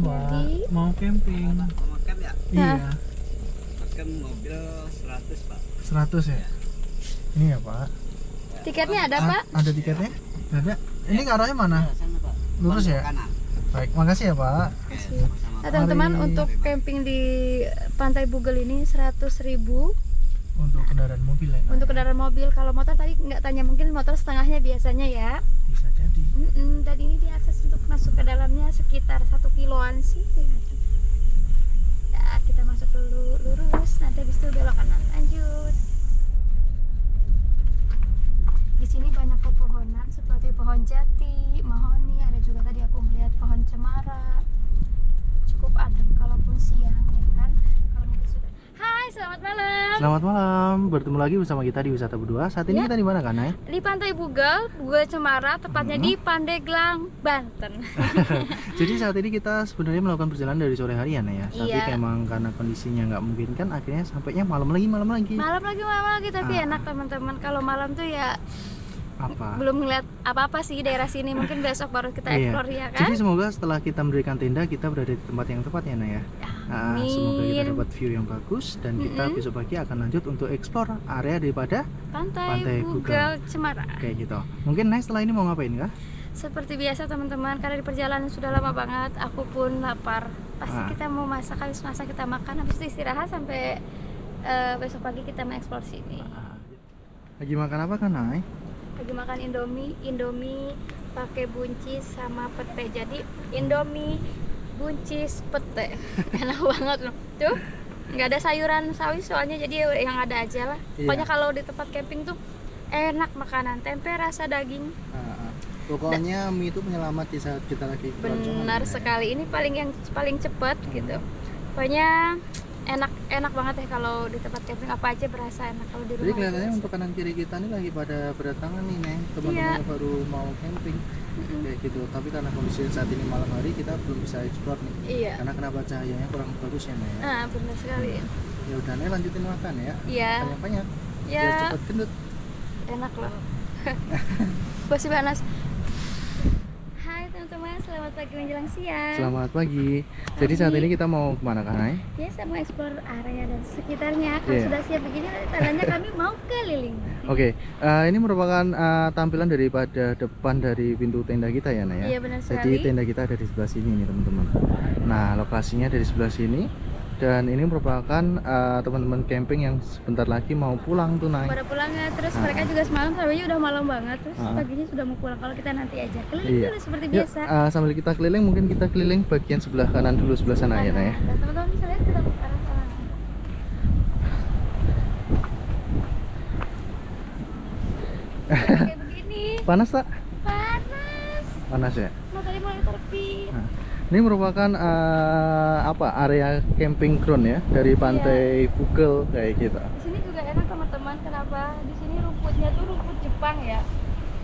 Di mau camping. Mau makan ya? iya. Makan mobil 100 pak. 100 ya? Ini ya pak. Tiketnya ada A- Pak? ada tiketnya? Ada? Ini ke arahnya mana? Ya, sana pak. Lurus ya? Kanan. Baik makasih ya pak. Nah, teman-teman untuk camping di Pantai Bugal ini 100.000 ribu. Untuk kendaraan mobil ya untuk kendaraan mobil. Kalau motor tadi nggak tanya mungkin motor setengahnya biasanya ya. bisa jadi. Mm-mm, dan ini ke dalamnya sekitar satu kiloan sih. Ya kita masuk dulu lurus, nanti habis itu belok kanan lanjut. Di sini banyak pepohonan seperti pohon jati, mahoni, ada juga tadi aku melihat pohon cemara. Cukup adem kalaupun siang ya kan. Kalau mungkin sudah. Hai, selamat malam. Selamat malam, bertemu lagi bersama kita di Wisata Berdua. Saat ini Ya. kita di mana kan, Nay? Di Pantai Bugal, Bugal Cemara, tepatnya di Pandeglang, Banten. Jadi saat ini kita sebenarnya melakukan perjalanan dari sore hari ya, Nay ya. Tapi Iya. kayak emang karena kondisinya nggak mungkin kan, akhirnya sampainya malam lagi, malam lagi. malam lagi malam lagi tapi Ah. enak teman-teman kalau malam tuh ya Apa? belum ngeliat apa-apa sih daerah sini mungkin besok baru kita Iya. explore ya kan Jadi semoga setelah kita mendirikan tenda, kita berada di tempat yang tepat ya, Nay ya. Ah, semoga kita dapat view yang bagus dan kita Mm-mm. besok pagi akan lanjut untuk explore area daripada pantai, Pantai Bugal Cemara kayak gitu. Mungkin Nay setelah ini mau ngapain kah? seperti biasa teman-teman karena di perjalanan sudah lama banget aku pun lapar pasti Ah. kita mau masak habis masak kita makan habis itu istirahat sampai eh, besok pagi kita explore sini Lagi makan apa kan, Nay? Lagi makan indomie indomie pakai buncis sama pete. Jadi indomie buncis pete. Enak banget loh. Tuh nggak ada sayuran sawi soalnya jadi yang ada aja lah. Iya. pokoknya kalau di tempat camping tuh enak makanan tempe rasa daging. Ah. pokoknya mie itu penyelamat di saat kita lagi benar ya. sekali. Ini paling yang paling cepet gitu. Pokoknya enak enak banget ya kalau di tempat camping apa aja berasa enak kalau di rumah Jadi kelihatannya berasa. untuk kanan kiri kita ini lagi pada berdatangan nih, Neng. Teman-teman Iya. yang baru mau camping Mm-mm. kayak gitu. Tapi karena kondisi saat ini malam hari kita belum bisa explore nih. iya Karena kenapa cahayanya kurang bagus ya, Neng? nah benar sekali Ya udah, Neng lanjutin makan ya. iya Banyak-banyak. ya Biar cepat gendut. enak loh masih panas selamat pagi menjelang siang Selamat pagi. Jadi saat ini kita mau ke mana kan, Neng? ya saya mau explore area dan sekitarnya kalau Iya. sudah siap begini tandanya kami mau keliling Oke, eh, ini merupakan eh, tampilan daripada depan dari pintu tenda kita ya, Neng ya. iya benar Jadi sekali tenda kita ada di sebelah sini nih teman-teman. Nah lokasinya dari sebelah sini dan ini merupakan uh, teman-teman camping yang sebentar lagi mau pulang tuh naik. pada pulangnya terus Ah. mereka juga semalam sampainya udah malam banget terus Ah. paginya sudah mau pulang kalau kita nanti aja keliling Iya. dulu seperti Yuk, biasa uh, sambil kita keliling mungkin kita keliling bagian sebelah kanan dulu sebelah sana ya, Nay ya. Nah, teman-teman bisa lihat kita ke arah sana kayak begini Panas tak? panas Panas ya. matahari mulai terbit Nah, ini merupakan uh, apa area camping ground ya dari pantai Bugel kayak gitu. di sini juga enak teman-teman kenapa di sini rumputnya tuh rumput Jepang ya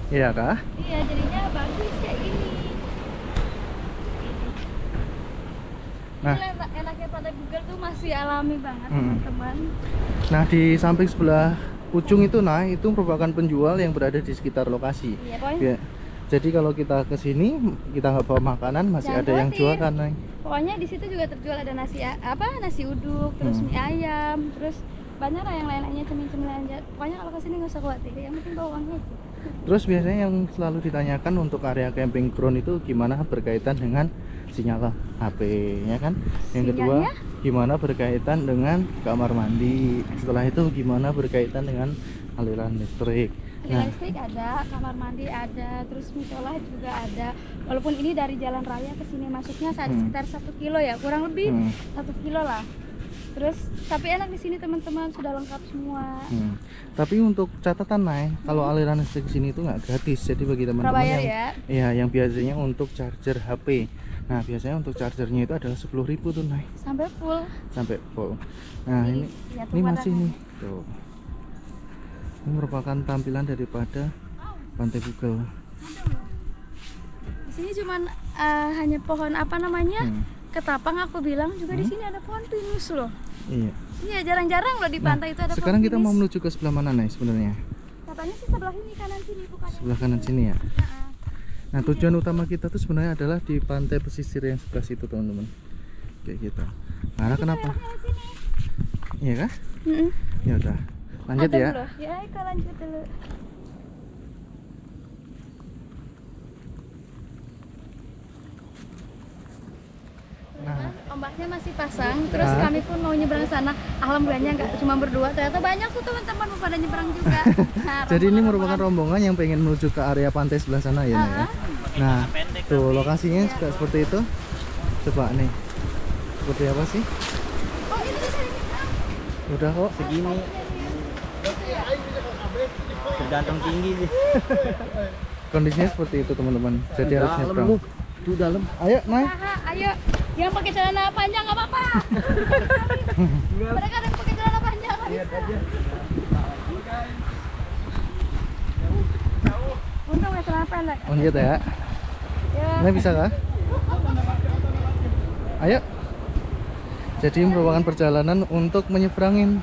Iya kah? iya jadinya bagus kayak gini Nah. Ini enak- enaknya pantai Bugal tuh masih alami banget Hmm. teman-teman Nah di samping sebelah ujung itu nah itu merupakan penjual yang berada di sekitar lokasi. iya pokoknya Ya. Jadi kalau kita ke sini kita nggak bawa makanan masih Jangan ada yang jual kan, pokoknya di situ juga terjual ada nasi a- apa nasi uduk terus Hmm. mie ayam terus banyak lah yang lain-lainnya cemil-cemilan aja pokoknya kalau ke sini nggak usah khawatir yang penting bawa uangnya aja Terus biasanya yang selalu ditanyakan untuk area camping ground itu gimana berkaitan dengan sinyal HP ya kan? Yang kedua Sinyalnya? gimana berkaitan dengan kamar mandi. Setelah itu gimana berkaitan dengan aliran listrik. Ada Nah, listrik ada, kamar mandi ada, terus musola juga ada. Walaupun ini dari jalan raya ke sini masuknya saat Hmm. sekitar satu kilo ya, kurang lebih hmm, satu kilo lah. Terus tapi enak di sini teman-teman sudah lengkap semua. hmm. Tapi untuk catatan Nay, kalau aliran listrik sini itu nggak gratis. Jadi bagi teman-teman yang ya. Iya, yang biasanya untuk charger HP. Nah, biasanya untuk chargernya itu adalah 10.000 tuh, Nay, Sampai full. sampai full. Nah, ini ya, ini masih nih. Tuh. Ini merupakan tampilan daripada Pantai Bugel. Di sini cuman eh, hanya pohon apa namanya? Hmm, Ketapang aku bilang juga di Hmm. sini ada pohon pinus loh. iya. Iya, jarang-jarang loh di Nah, pantai itu ada sekarang pohon kita mau pinus. menuju ke sebelah mana, Nay, sebenarnya? Katanya sih sebelah ini kanan sini bukan sebelah kanan sini ya Nah, nah tujuan utama kita tuh sebenarnya adalah di pantai pesisir yang sebelah situ teman-teman kayak gitu karena kenapa iya kah Mm-mm. ya udah lanjut Adem ya. Ya, Eka lanjut dulu. nah Ombaknya masih pasang, terus Ah. kami pun mau nyebrang sana. Alhamdulillahnya nggak cuma berdua, ternyata banyak tuh teman-teman mau pada nyebrang juga. Nah, jadi ini merupakan rombongan yang pengen menuju ke area pantai sebelah sana ya Nak, ya Ah. nah tuh lokasinya juga seperti itu coba nih seperti apa sih Oh, ini bisa dibilang. udah kok Segini. Tergantung tinggi sih. kondisinya seperti itu teman-teman jadi harus nyebrang Itu dalam. ayo naik ayo. Yang pakai celana panjang nggak apa-apa. Mereka ada yang pakai celana panjang. nggak bisa. Untung ya celana pendek. lanjut ya Ya. Nah bisa kah? Ayo. Jadi merupakan perjalanan untuk menyeberangin.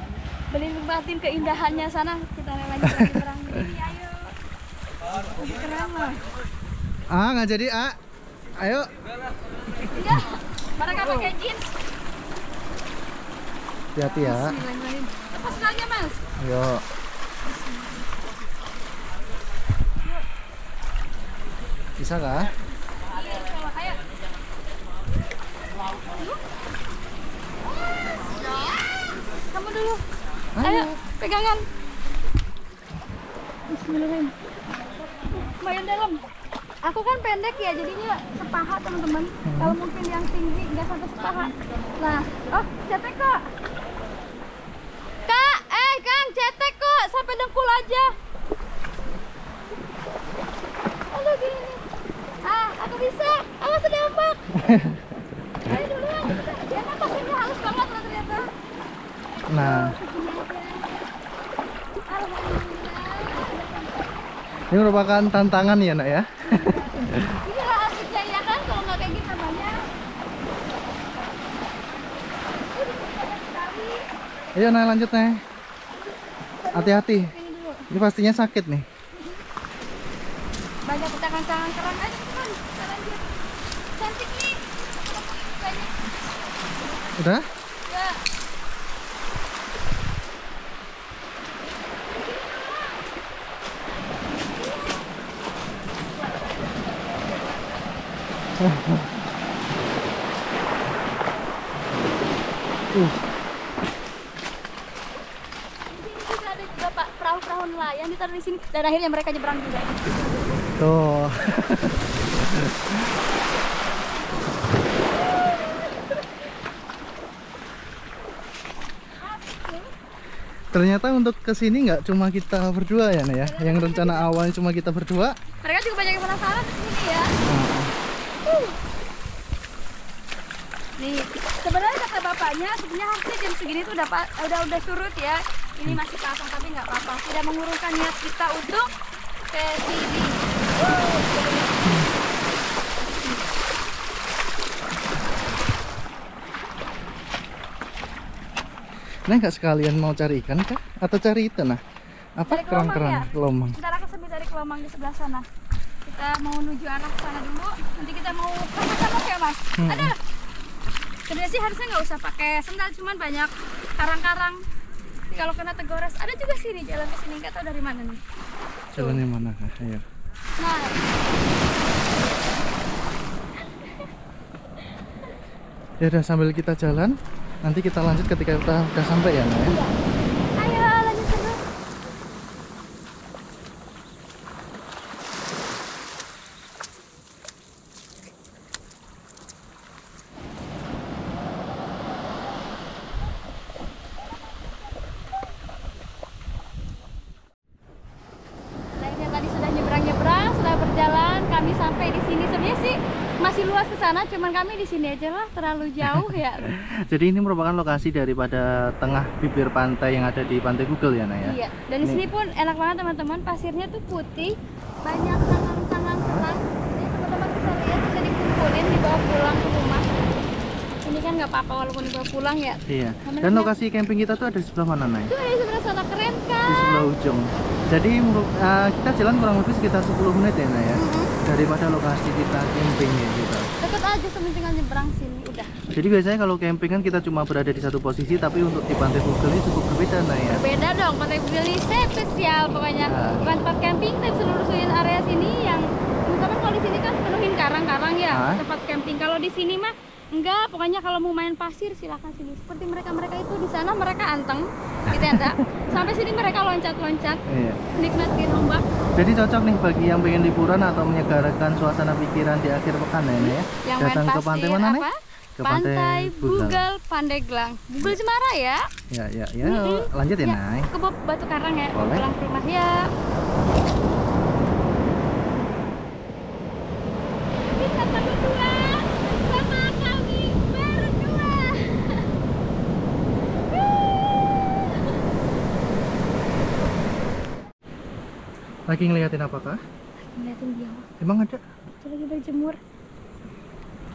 beli nikmatin keindahannya sana kita lewat nyebrang ini ayo Lebih keren Ah nggak jadi ah. Ayo. iya mereka pakai jeans? Hati-hati ya. Lepas aja mas. Ayo. Bisa kah? iya ayo. Kamu dulu. Ayo pegangan. Bismillahirrahmanirrahim lumayan dalam. Aku kan pendek ya jadinya sepaha teman-teman. Kalau mungkin yang tinggi nggak sampai sepaha. Nah oh cetek kok kak eh kang cetek kok sampai dengkul aja. Halo gini. Ah aku bisa. Awas ada ombak ayo duluan dia kan pasirnya halus banget loh ternyata Nah, segini aja Alhamdulillah ini merupakan tantangan ya nak ya. Iya asiknya ya kan kalau nggak kayak gitu banyak. Ayo nah lanjut nih. Hati-hati. Ini pastinya sakit nih. Banyak tangan-tangan keren aja kan. Cantik nih. Banyak. Udah? Ya. Uh, ada juga pak perahu-perahu nelayan ditaruh di sini dan akhirnya mereka nyebrang juga. tuh. Ternyata untuk ke sini nggak cuma kita berdua ya, Nak ya. Yang rencana awalnya cuma kita berdua. Mereka juga banyak yang penasaran di sini ya. Nah, Nih, sebenarnya kata bapaknya sebenarnya harusnya jam segini tuh udah udah udah surut ya. Ini masih pasang tapi nggak apa-apa. Tidak mengurungkan niat kita untuk ke sini. Nah, nggak sekalian mau cari ikan kah? Atau cari itu nah? Apa Cari kerang-kerang? ya? Kelomang. Ntar aku sambil dari kelomang di sebelah sana. Kita mau menuju arah sana dulu. Nanti kita mau sama-sama ya mas. Hmm. Ada. Sebenarnya sih harusnya nggak usah pakai sendal, cuman banyak karang-karang. Kalau kena tegores, ada juga sini jalan ke sini. Nggak tahu dari mana nih. Jalan yang mana? Ayo. Nah, Ya udah sambil kita jalan, nanti kita lanjut ketika kita udah sampai ya, Nak ya. ayo lanjut terus. Lainnya tadi sudah nyebrang-nyebrang, sudah berjalan, kami sampai di sini. Sebenarnya sih masih luas ke sana, cuman kami di sini aja lah, terlalu jauh ya. Jadi ini merupakan lokasi daripada tengah bibir pantai yang ada di Pantai Google ya, Nak ya. Iya, dan di sini pun enak banget teman-teman. Pasirnya tuh putih, banyak tangan-tangan kerang. Jadi teman-teman bisa lihat bisa dikumpulin dibawa pulang ke rumah. Ini kan nggak apa-apa walaupun dibawa pulang ya Iya. Dan lokasi camping kita tuh ada di sebelah mana, Nay? itu ada sebenarnya sana keren Di kan sebelah ujung. Jadi uh, kita jalan kurang lebih sekitar 10 menit ya, Nay ya. Daripada lokasi kita camping ya kita. deket aja sementing nyebrang sini udah Jadi biasanya kalau camping kan kita cuma berada di satu posisi, tapi untuk di pantai Bugel ini cukup berbeda, Nay ya. beda dong pantai Bugil ini spesial pokoknya Ah. bukan tempat camping tapi seluruh area sini yang teman-teman kalau di sini kan penuhin karang-karang ya Ah. tempat camping kalau di sini mah enggak pokoknya kalau mau main pasir silahkan sini seperti mereka mereka itu di sana mereka anteng di tenda sampai sini mereka loncat-loncat Iya. nikmatin ombak Jadi cocok nih bagi yang pengen liburan atau menyegarkan suasana pikiran di akhir pekan ya, ya. yang Datang main ke pasir pantai mana, apa Ke pantai Bugel. Bugel Pandeglang Bugel Cemara ya Ya, ya, ya. Mm-mm. Lanjut ya, Ya. Nay. ke Bob- Batu Karang ya Boleh. pulang ke rumah ya kita berdua sama kami berdua Lagi ngeliatin apakah? ngeliatin dia Emang ada? itu lagi berjemur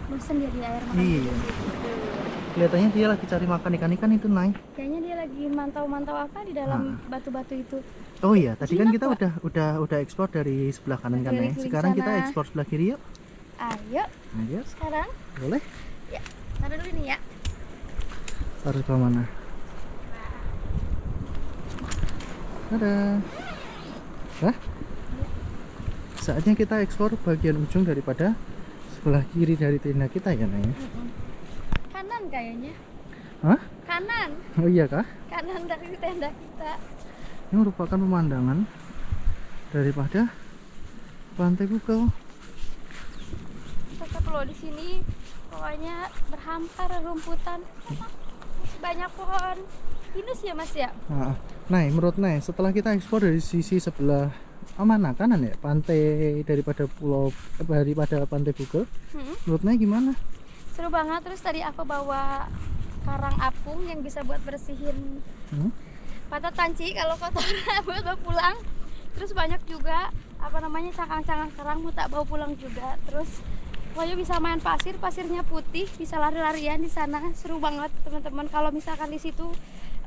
bosan dia di air makan Iya. Kelihatannya dia lagi cari makan ikan-ikan itu, Nay. kayaknya dia lagi mantau-mantau apa di dalam batu-batu itu Oh iya, tadi kan Jinak, kita Pak. udah udah udah explore dari sebelah kanan kan ya. Sekarang kita explore sebelah kiri yuk. ayo Ayo, sekarang boleh? taruh dulu nih ya Taruh ke mana? Ada. Hah? Saatnya kita explore bagian ujung daripada sebelah kiri dari tenda kita ya, Nay. kanan kayaknya Hah? kanan Oh iya kah? kanan dari tenda kita Ini merupakan pemandangan daripada Pantai Bugel. tetap loh di sini pokoknya berhampar rumputan banyak pohon pinus ya mas ya Nah, Nay, menurut Nay, setelah kita ekspor dari sisi sebelah oh, mana kanan ya, pantai daripada pulau eh, daripada pantai Bugel, Hmm, menurut Nay gimana? seru banget. Terus tadi aku bawa karang apung yang bisa buat bersihin Hmm? patah tanci kalau kotor buat bawa pulang terus banyak juga apa namanya cangkang-cangkang kerang mau tak bawa pulang juga. Terus pokoknya bisa main pasir pasirnya putih bisa lari-larian di sana. Seru banget teman-teman. Kalau misalkan di situ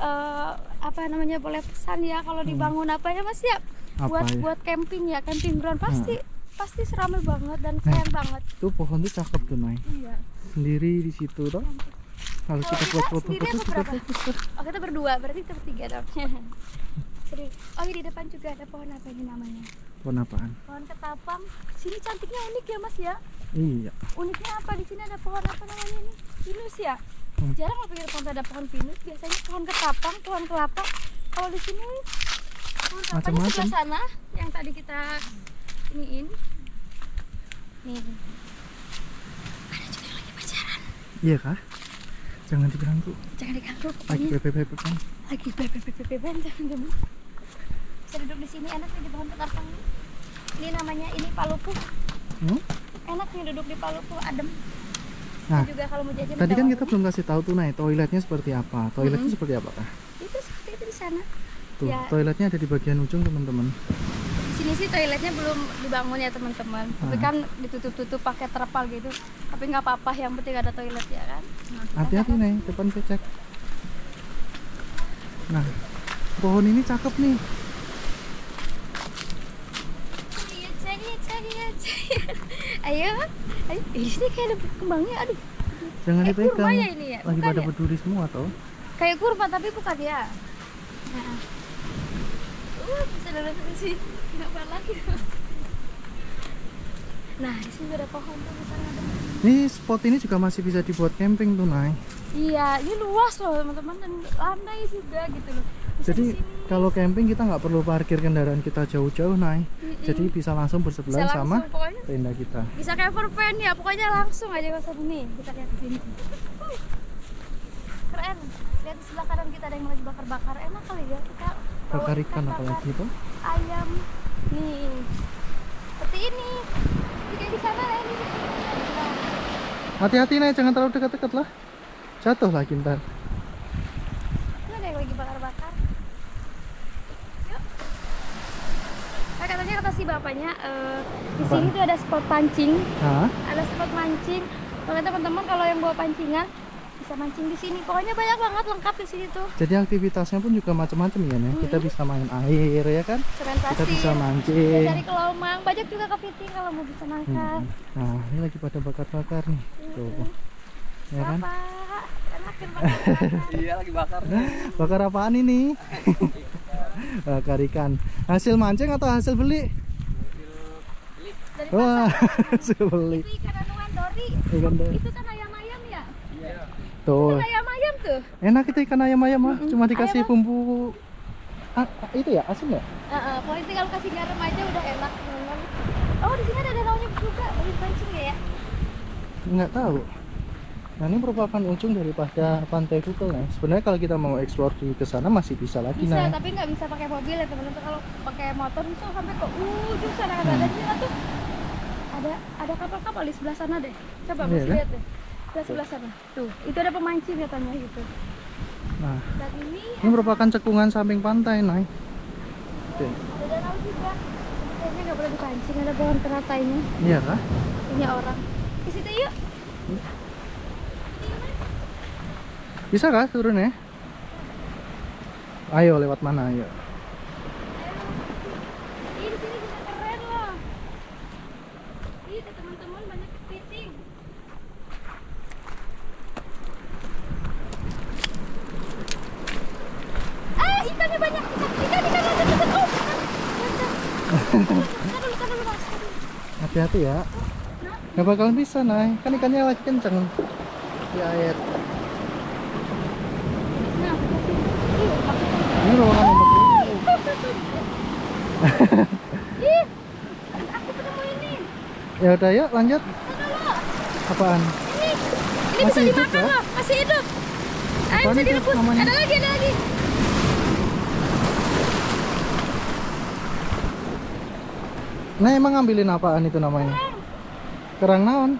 eh, apa namanya boleh pesan ya kalau dibangun apa ya mas? Ya Apa buat ya? buat camping ya camping ground. Pasti pasti seramai banget dan Nah. keren banget. Tuh pohon tuh cakep tuh Nay. iya. Sendiri di situ toh. Kalau kita buat foto-foto bagus oh kita berdua berarti kita bertiga dong oh iya, di depan juga ada pohon apa ini namanya? Pohon apaan? pohon ketapang. Sini cantiknya unik ya mas ya? Iya. uniknya apa? Di sini ada pohon apa namanya ini? Pinus ya Hmm. jarang loh pinggir pantai ada pohon pinus biasanya pohon ketapang pohon kelapa kalau di sini pohon kelapanya Macam-macam. sebelah sana yang tadi kita iniin nih ada juga yang lagi pacaran Iya kah? Jangan diganggu. jangan diganggu Lagi pokoknya bebek kan. lagi bebek-bebek jangan bisa duduk di sini enak nih di pohon ketapang ini namanya ini palupu Hmm? enak nih duduk di palupu adem Nah, juga kalau mau jajan tadi kan kita belum kasih tahu tuh Nay, toiletnya seperti apa. Toiletnya seperti apa kah? itu seperti itu di sana Tuh, Ya. toiletnya ada di bagian ujung teman-teman. di sini sih toiletnya belum dibangun ya teman-teman tapi Ah. kan ditutup-tutup pakai terpal gitu tapi nggak apa-apa yang penting ada toilet ya kan Hati-hati nih, depan becek. Nah, pohon ini cakep nih. Iya, ayo ayo eh, di sini kayak ada kembangnya aduh Jangan Eh, kurma dipegang. ya ini ya? Lagi Bukan pada ya? berduri semua toh. kayak kurma tapi bukan ya nah. uh bisa duduk di sini nggak apa lagi nah di sini ada pohon tuh di sana ada Ini spot ini juga masih bisa dibuat camping tuh, Nay. iya ini luas loh teman-teman dan landai juga gitu loh bisa Jadi di sini. Kalau camping kita nggak perlu parkir kendaraan kita jauh-jauh, Nay. Mm-mm. Jadi bisa langsung bisa bersebelahan langsung sama pokoknya tenda kita. bisa camper van ya pokoknya langsung aja ke sini kita lihat di sini keren lihat di sebelah kanan kita ada yang lagi bakar-bakar enak kali ya kita Bakar ikan apalagi tuh. ayam nih seperti ini kayak di sana ini Hati-hati, Nay, jangan terlalu dekat-dekat lah. Jatuh lagi ntar. itu ada yang lagi bakar-bakar yuk nah, katanya kata si bapaknya eh, di sini tuh ada spot pancing Hah? ada spot mancing Pokoknya teman-teman kalau yang bawa pancingan bisa mancing di sini pokoknya banyak banget lengkap di sini tuh Jadi aktivitasnya pun juga macam-macam ya nih. Kita Hmm. bisa main air ya kan? semen Kita pasir bisa bisa mancing. cari kelomang banyak juga kepiting kalau mau bisa nangkap Hmm. Nah, ini lagi pada bakar-bakar nih. Tuh. Ya kan? Bapak, bakar Iya lagi bakar. Bakar apaan ini? bakar ikan. Hasil mancing atau hasil beli? Dari Wah, pasar hasil beli. itu ikan anuan dori Ikan dori. itu kan ayam-ayam ya Tuh. Kan ayam-ayam tuh Enak itu ikan ayam-ayam mah. Cuma dikasih Ayam. bumbu Ah, itu ya, asin ya? Heeh, pokoknya tinggal kasih garam aja udah enak teman-teman. Oh, di sini ada danaunya juga. Boleh pancing nggak ya? Nggak tahu. Nah, ini merupakan ujung daripada pantai Google nih. Sebenarnya kalau kita mau explore di ke sana masih bisa lagi Bisa, nah. tapi nggak bisa pakai mobil ya teman-teman. Kalau pakai motor bisa sampai ke ujung sana kan Hmm. ada di sana tuh. Ada ada kapal-kapal di sebelah sana deh. Coba Iya masih kan? lihat deh. Sebelah sebelah sana. Tuh, itu ada pemancing katanya gitu. Nah, Dan ini ini merupakan cekungan samping pantai, Nay. Oke. ada danau juga. Kayaknya nggak boleh dipancing, ada pohon teratainya. Iya kah? Punya orang. Di situ yuk. Bisa kah turun ya? Ayo lewat mana ayo? Ih, di sini bisa keren loh. Ih, tuh teman-teman banyak kepiting. Ah, ikannya banyak. Ikan, ikan, ikan, ikan, ikan. Oh, ikan. Ikan. Tahan dulu, tahan dulu, Mas. Tahan dulu. Hati-hati ya. Nggak bakalan bisa, Nay. Kan ikannya lagi kenceng di air. Ini ketemu ini. Ya udah yuk lanjut. Apaan? Ini, ini Masih bisa dimakan ya? loh, masih hidup. Ayo Apaan bisa direbus. Ada lagi, ada lagi. Nah emang ngambilin apaan itu namanya? Kerang naon?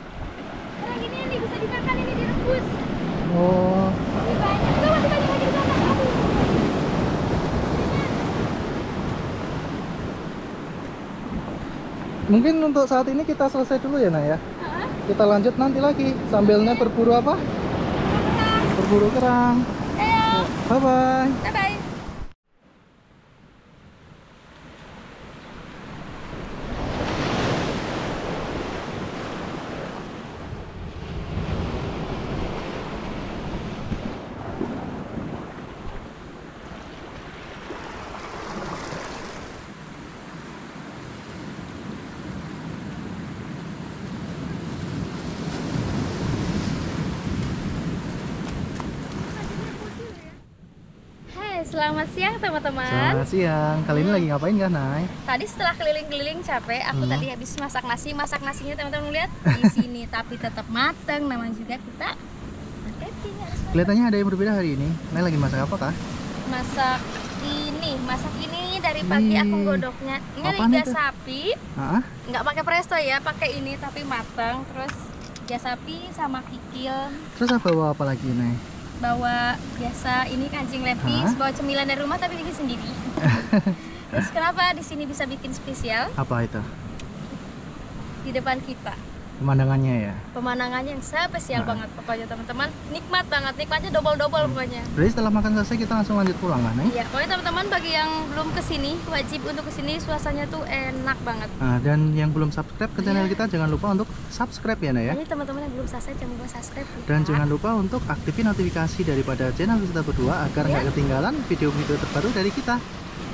Kerang ini nih bisa dimakan ini direbus. Oh, Ini banyak. Tuh masih banyak lagi di sana. Aduh. mungkin untuk saat ini kita selesai dulu ya, Nay ya. Kita lanjut nanti lagi sambilnya berburu apa? Berburu kerang. Ayo, Bye bye. bye bye. Hai, selamat siang teman-teman. Selamat siang. Kali ini lagi ngapain kan, Nay? Tadi setelah keliling-keliling capek, aku Hmm. tadi habis masak nasi. Masak nasinya teman-teman lihat di sini, tapi tetap mateng. Namanya juga kita marketing harus mateng. Kelihatannya ada yang berbeda hari ini. Nay lagi masak apa kah? masak ini, masak ini dari pagi aku Wih. godoknya. Ini lidah itu? sapi, Ah, nggak pakai presto ya, pakai ini tapi mateng. Terus lidah sapi sama kikil. terus apa bawa apa lagi, Nay? Bawa biasa ini kancing lepis, Hah? bawa cemilan dari rumah tapi bikin sendiri. Terus kenapa di sini bisa bikin spesial Apa itu? di depan kita? Pemandangannya ya. Pemandangannya yang spesial Hah? banget pokoknya teman-teman. Nikmat banget, nikmatnya double-double pokoknya. Berarti setelah makan selesai kita langsung lanjut pulang kan? Iya, pokoknya teman-teman bagi yang belum ke sini wajib untuk ke sini suasananya tuh enak banget. Nah, dan yang belum subscribe ke channel kita jangan lupa untuk subscribe ya, Nay ya. Jadi teman-teman yang belum subscribe jangan lupa subscribe ya. Dan jangan lupa untuk aktifin notifikasi daripada channel kita berdua agar nggak Ya. ketinggalan video-video terbaru dari kita.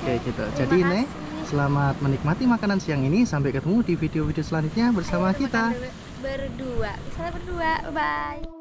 Kayak gitu. Jadi kasih. Selamat menikmati makanan siang ini. Sampai ketemu di video-video selanjutnya bersama Ayo, kita. berdua. Bisa berdua. Bye.